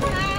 Bye.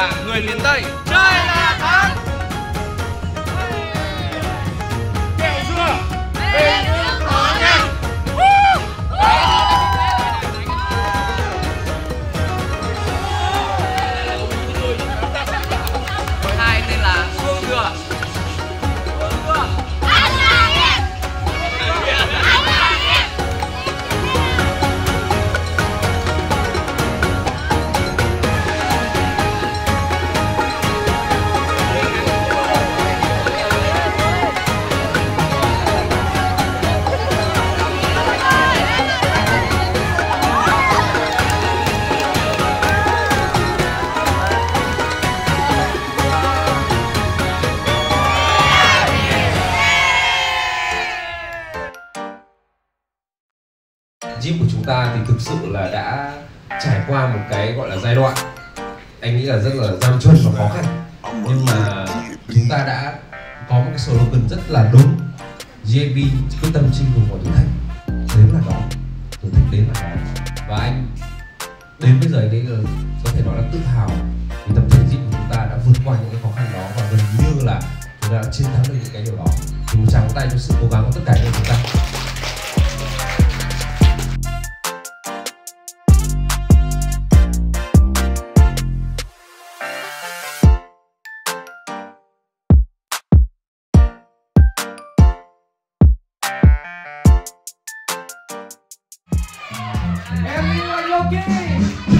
Là người miền Tây. Chơi là thắng Jeep của chúng ta thì thực sự là đã trải qua một cái gọi là giai đoạn. Anh nghĩ là rất là gian truân và khó khăn. Nhưng mà chúng ta đã có một cái slogan rất là đúng. JB quyết tâm chinh phục mọi thử thách. Đến là đó. Thử thách đến là đó. Và anh đến bây giờ anh đấy có thể nói là tự hào vì tập thể Jeep của chúng ta đã vượt qua những cái khó khăn đó và gần như là chúng ta đã chiến thắng được những cái điều đó. Thì một tràng tay cho sự cố gắng của tất cả những chúng ta. okay.